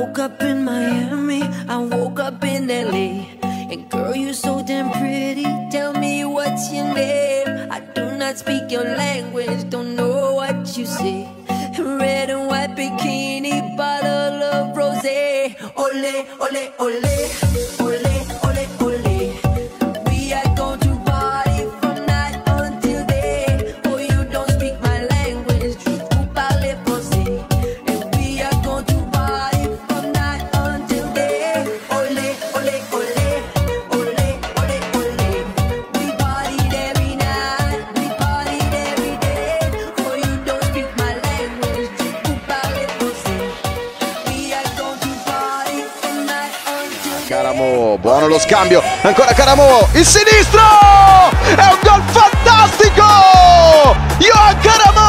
woke up in Miami, I woke up in LA. And girl, you're so damn pretty. Tell me what's your name. I do not speak your language, don't know what you say. Red and white bikini, bottle of rose. Ole, ole, ole, ole, Caramo, buono lo scambio, ancora Caramo, il sinistro! È un gol fantastico! Johan Caramo!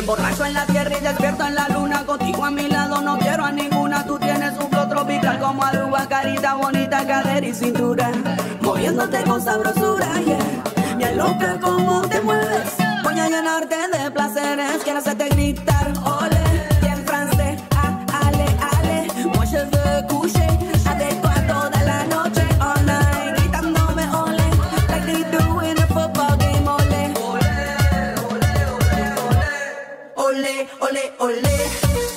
Emborracho en la tierra y despierto en la luna. Contigo a mi lado no quiero a ninguna. Tú tienes un flow tropical como Aruba, carita bonita, cadera y cintura. Moviéndote con sabrosura, yeah. Bien loca como te mueves. Voy a llenarte de placeres. Quiero hacerte ole, ole, ole.